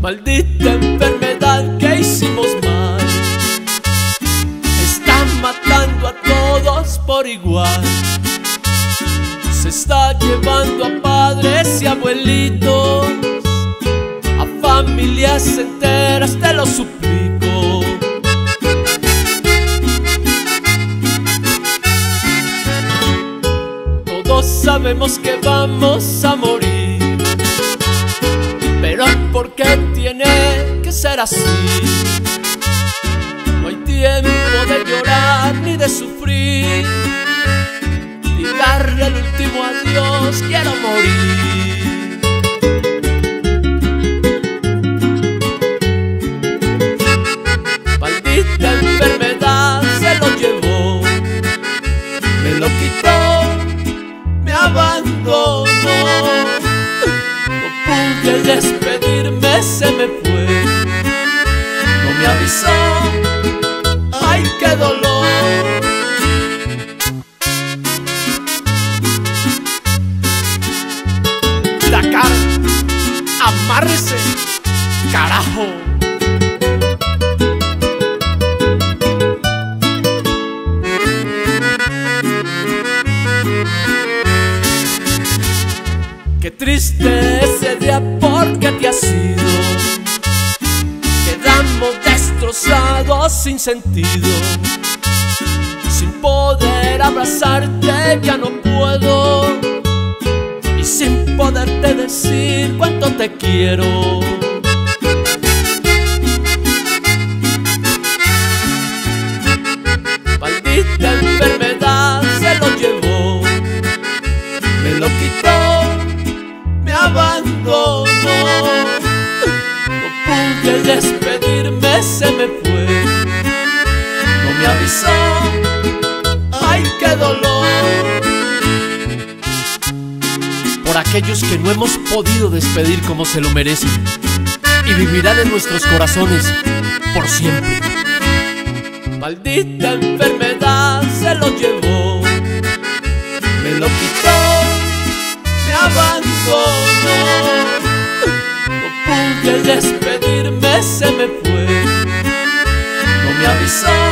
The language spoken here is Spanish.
Maldita enfermedad que hicimos mal. Están matando a todos por igual. Se está llevando a padres y abuelitos, a familias enteras, te lo suplico. Todos sabemos que vamos a morir pero ¿por qué tiene que ser así? No hay tiempo de llorar ni de sufrir y darle el último adiós. Quiero morir. Maldita se me fue, no me avisó. ¡Ay, qué dolor! Dakar, amárrese, carajo. Qué triste ese día porque te has ido. Quedamos destrozados sin sentido. Sin poder abrazarte ya no puedo. Y sin poderte decir cuánto te quiero. Se me fue. No me avisó. ¡Ay, qué dolor! Por aquellos que no hemos podido despedir como se lo merecen. Y vivirán en nuestros corazones por siempre. Maldita enfermedad se lo llevó. Me lo quitó me abandonó. No pude despedirme, se me